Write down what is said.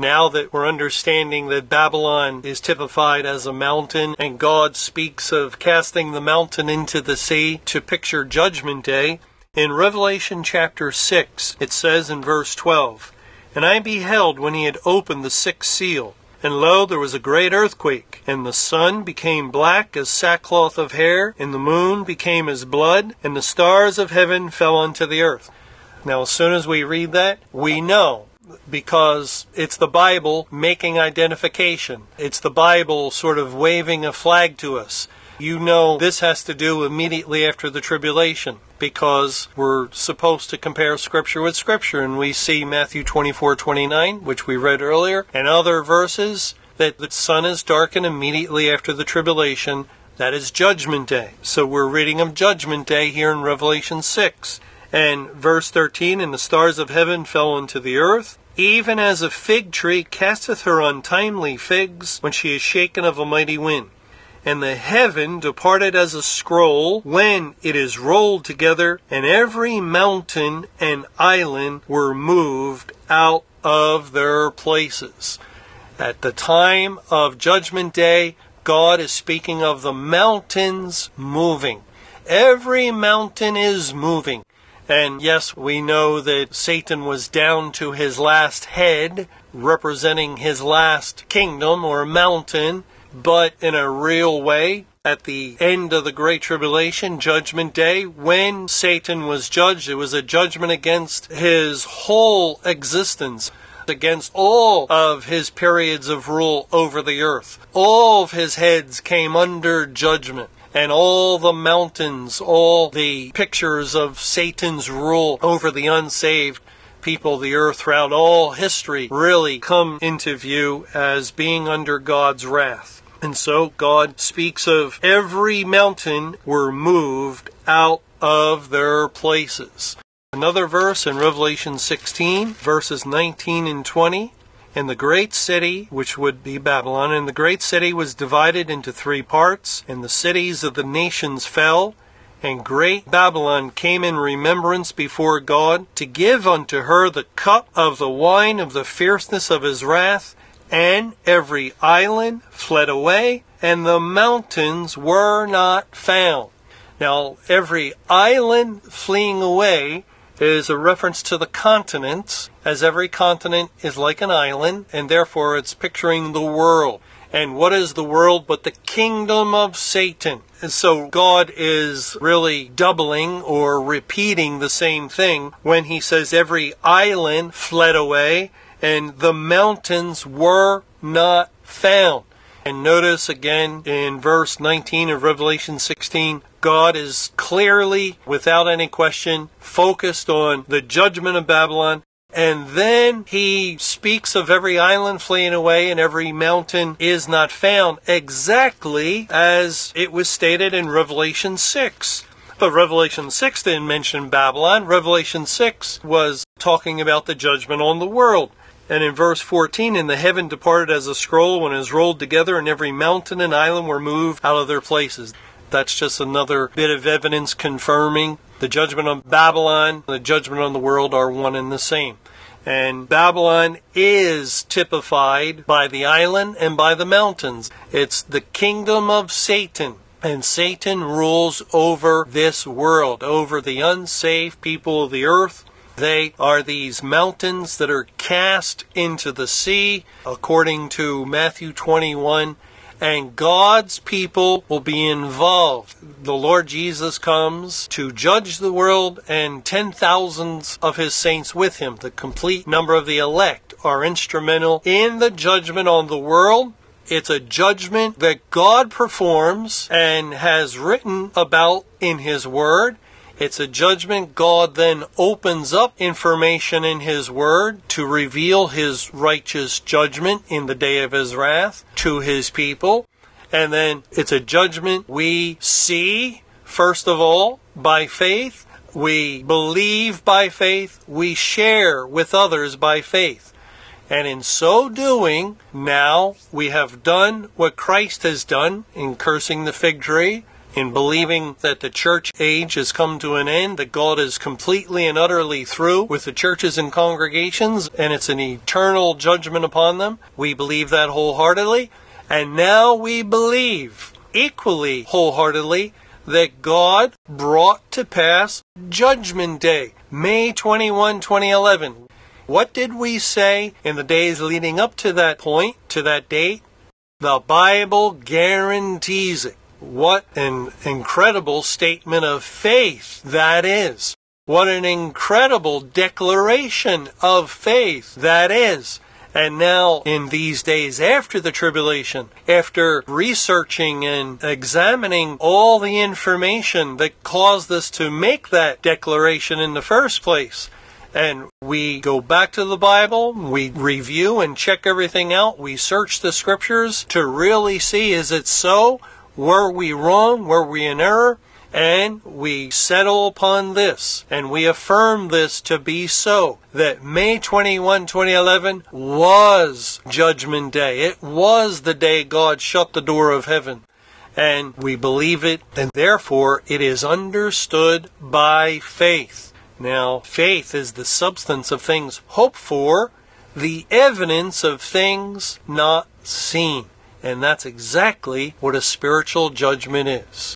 Now that we're understanding that Babylon is typified as a mountain and God speaks of casting the mountain into the sea to picture Judgment Day, in Revelation chapter 6, it says in verse 12, And I beheld when he had opened the sixth seal, and lo, there was a great earthquake, and the sun became black as sackcloth of hair, and the moon became as blood, and the stars of heaven fell unto the earth. Now, as soon as we read that, we know because it's the Bible making identification. It's the Bible sort of waving a flag to us. You know this has to do immediately after the tribulation because we're supposed to compare scripture with scripture and we see Matthew 24:29 which we read earlier and other verses that the sun is darkened immediately after the tribulation that is judgment day. So we're reading of judgment day here in Revelation 6. And verse 13, and the stars of heaven fell unto the earth, even as a fig tree casteth her untimely figs when she is shaken of a mighty wind. And the heaven departed as a scroll when it is rolled together, and every mountain and island were moved out of their places. At the time of Judgment Day, God is speaking of the mountains moving. Every mountain is moving. And yes, we know that Satan was down to his last head, representing his last kingdom or mountain, but in a real way, at the end of the Great Tribulation, Judgment Day, when Satan was judged, it was a judgment against his whole existence, against all of his periods of rule over the earth. All of his heads came under judgment and all the mountains, all the pictures of Satan's rule over the unsaved people, the earth throughout all history, really come into view as being under God's wrath. And so God speaks of every mountain were moved out of their places. Another verse in Revelation 16, verses 19 and 20. And the great city, which would be Babylon, and the great city was divided into three parts, and the cities of the nations fell. And great Babylon came in remembrance before God to give unto her the cup of the wine of the fierceness of his wrath, and every island fled away, and the mountains were not found. Now, every island fleeing away is a reference to the continents, as every continent is like an island, and therefore it's picturing the world. And what is the world but the kingdom of Satan? And so God is really doubling or repeating the same thing when he says every island fled away and the mountains were not found. And notice again in verse 19 of Revelation 16, God is clearly, without any question, focused on the judgment of Babylon. And then he speaks of every island fleeing away and every mountain is not found, exactly as it was stated in Revelation 6. But Revelation 6 didn't mention Babylon. Revelation 6 was talking about the judgment on the world. And in verse 14, and the heaven departed as a scroll when it was rolled together, and every mountain and island were moved out of their places. That's just another bit of evidence confirming the judgment on Babylon, the judgment on the world are one and the same. And Babylon is typified by the island and by the mountains. It's the kingdom of Satan. And Satan rules over this world, over the unsaved people of the earth. They are these mountains that are cast into the sea, according to Matthew 21 and God's people will be involved. The Lord Jesus comes to judge the world and ten thousands of his saints with him. The complete number of the elect are instrumental in the judgment on the world. It's a judgment that God performs and has written about in his word. It's a judgment. God then opens up information in His Word to reveal His righteous judgment in the day of His wrath to His people. And then it's a judgment we see, first of all, by faith. We believe by faith. We share with others by faith. And in so doing, now we have done what Christ has done in cursing the fig tree in believing that the church age has come to an end, that God is completely and utterly through with the churches and congregations, and it's an eternal judgment upon them. We believe that wholeheartedly. And now we believe equally wholeheartedly that God brought to pass Judgment Day, May 21, 2011. What did we say in the days leading up to that point, to that date? The Bible guarantees it. What an incredible statement of faith that is. What an incredible declaration of faith that is. And now, in these days after the tribulation, after researching and examining all the information that caused us to make that declaration in the first place, and we go back to the Bible, we review and check everything out, we search the scriptures to really see is it so? Were we wrong? Were we in error? And we settle upon this and we affirm this to be so that May 21, 2011 was Judgment Day. It was the day God shut the door of heaven. And we believe it, and therefore it is understood by faith. Now, faith is the substance of things hoped for, the evidence of things not seen. And that's exactly what a spiritual judgment is.